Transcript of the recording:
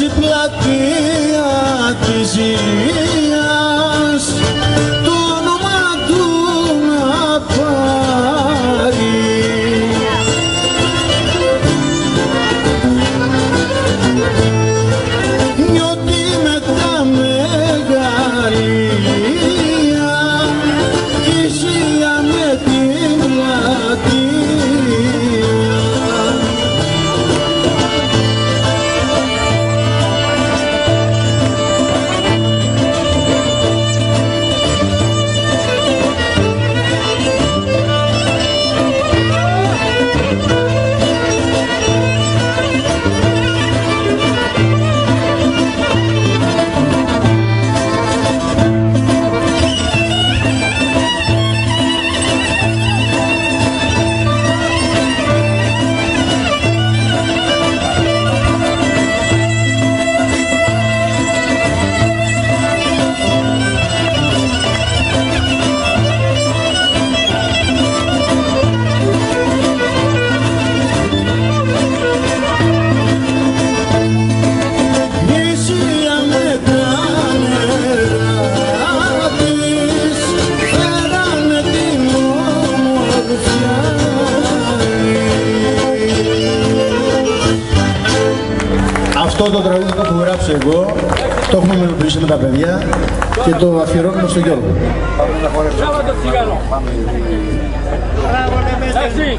η πλατεία της Ίας Αυτό το τραγούδι το έχω γράψει εγώ, το έχουμε μελοποιήσει με τα παιδιά και το αφιερώνουμε στον Γιώργο. Μπράβο το τσιγάρο. Εντάξει.